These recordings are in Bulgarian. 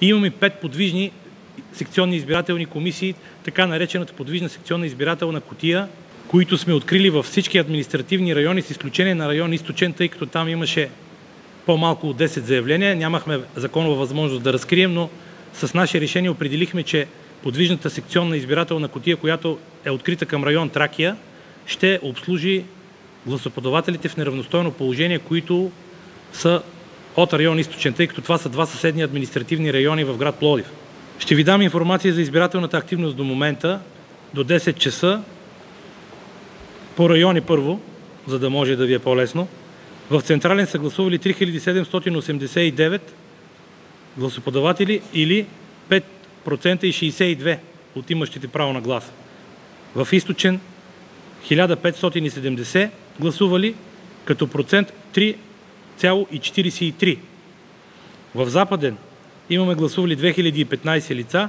Имаме 5 подвижни секционни избирателни комисии, така наречената подвижна секционна избирателна котия, които сме открили във всички административни райони, с изключение на район Източен, тъй като там имаше по-малко от 10 заявления. Нямахме законова възможност да разкрием, но с наше решение определихме, че подвижната секционна избирателна котия, която е открита към район Тракия, ще обслужи гласоподавателите в неравностойно положение, които са от район Източен, тъй като това са два съседни административни райони в град Плодив. Ще ви дам информация за избирателната активност до момента, до 10 часа, по райони първо, за да може да ви е по-лесно. В Централен са гласували 3789 гласоподаватели или 5% и 62 от имащите право на глас. В Източен 1570 гласували, като процент 3,43. В Западен имаме гласували 2015 лица,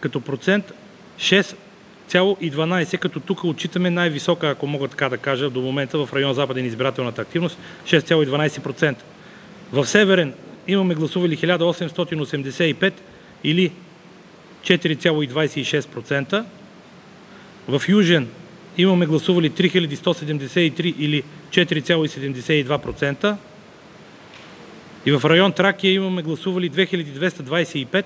като процент 6,12, като тук отчитаме най-висока, ако мога така да кажа, до момента в район Западен избирателната активност 6,12%. В Северен имаме гласували 1885 или 4,26%. В Южен имаме гласували 3173 или 4,72%. И в район Тракия имаме гласували 2225,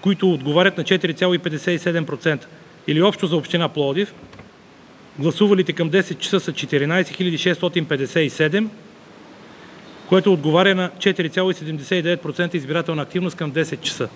които отговарят на 4,57%. Или общо за община Плодив, гласувалите към 10 часа са 14 657, което отговаря на 4,79% избирателна активност към 10 часа.